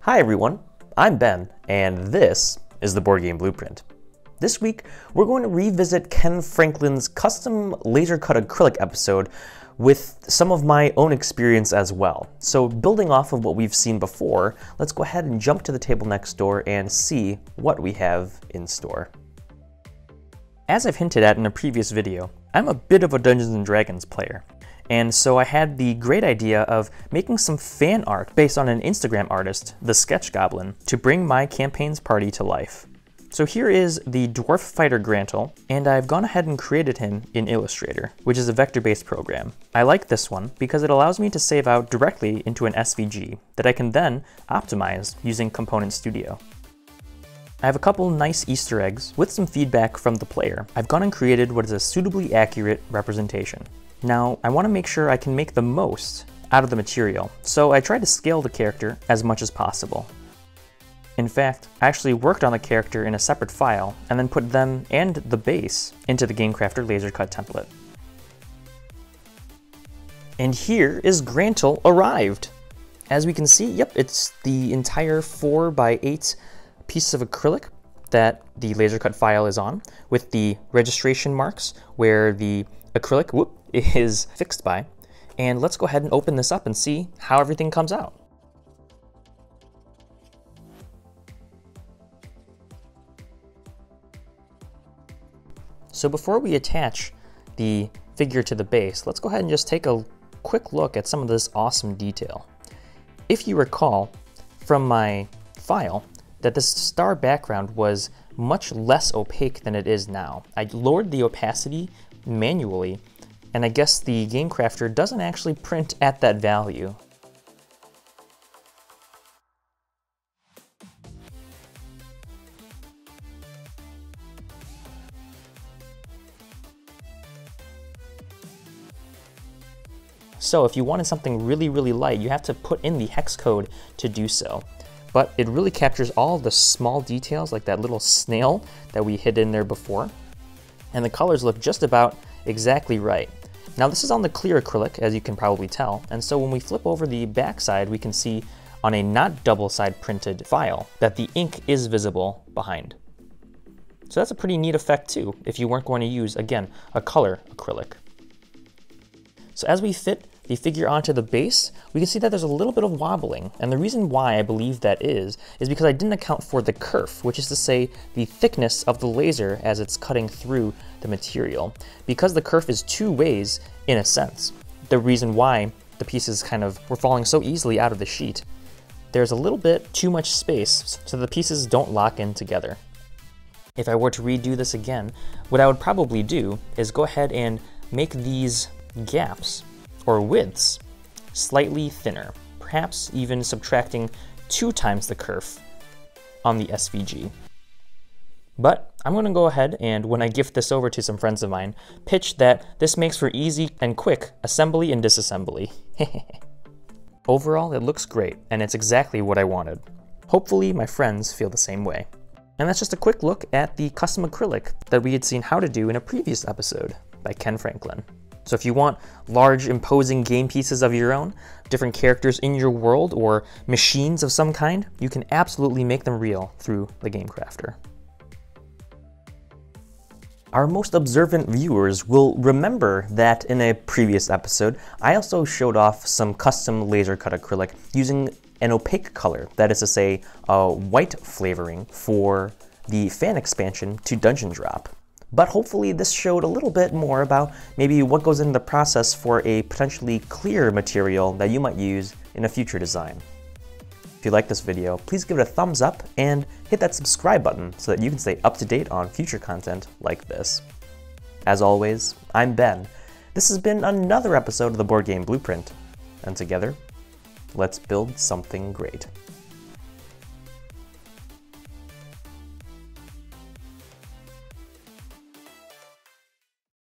Hi everyone, I'm Ben, and this is the Board Game Blueprint. This week, we're going to revisit Ken Franklin's custom laser cut acrylic episode with some of my own experience as well. So building off of what we've seen before, let's go ahead and jump to the table next door and see what we have in store. As I've hinted at in a previous video, I'm a bit of a Dungeons & Dragons player, and so I had the great idea of making some fan art based on an Instagram artist, the Sketch Goblin, to bring my campaign's party to life. So here is the Dwarf Fighter Grantle, and I've gone ahead and created him in Illustrator, which is a vector-based program. I like this one because it allows me to save out directly into an SVG that I can then optimize using Component Studio. I have a couple nice Easter eggs with some feedback from the player. I've gone and created what is a suitably accurate representation. Now, I want to make sure I can make the most out of the material, so I tried to scale the character as much as possible. In fact, I actually worked on the character in a separate file and then put them and the base into the GameCrafter laser cut template. And here is Grantle arrived. As we can see, yep, it's the entire 4 by 8 piece of acrylic that the laser cut file is on with the registration marks where the acrylic whoop, is fixed by. And let's go ahead and open this up and see how everything comes out. So before we attach the figure to the base, let's go ahead and just take a quick look at some of this awesome detail. If you recall from my file that this star background was much less opaque than it is now. I lowered the opacity manually, and I guess the game crafter doesn't actually print at that value. So if you wanted something really, really light, you have to put in the hex code to do so. But it really captures all the small details, like that little snail that we hid in there before. And the colors look just about exactly right. Now this is on the clear acrylic, as you can probably tell, and so when we flip over the backside, we can see on a not double side printed file that the ink is visible behind. So that's a pretty neat effect too, if you weren't going to use, again, a color acrylic. So as we fit the figure onto the base, we can see that there's a little bit of wobbling. And the reason why I believe that is, is because I didn't account for the kerf, which is to say the thickness of the laser as it's cutting through the material. Because the kerf is two ways, in a sense, the reason why the pieces kind of were falling so easily out of the sheet, there's a little bit too much space so the pieces don't lock in together. If I were to redo this again, what I would probably do is go ahead and make these gaps or widths slightly thinner, perhaps even subtracting two times the kerf on the SVG. But I'm going to go ahead and when I gift this over to some friends of mine, pitch that this makes for easy and quick assembly and disassembly. Overall, it looks great, and it's exactly what I wanted. Hopefully my friends feel the same way. And that's just a quick look at the custom acrylic that we had seen how to do in a previous episode by Ken Franklin. So if you want large, imposing game pieces of your own, different characters in your world, or machines of some kind, you can absolutely make them real through the Game Crafter. Our most observant viewers will remember that in a previous episode, I also showed off some custom laser cut acrylic using an opaque color, that is to say, a white flavoring for the fan expansion to Dungeon Drop. But hopefully this showed a little bit more about maybe what goes into the process for a potentially clear material that you might use in a future design. If you like this video, please give it a thumbs up and hit that subscribe button so that you can stay up to date on future content like this. As always, I'm Ben. This has been another episode of the Board Game Blueprint, and together, let's build something great.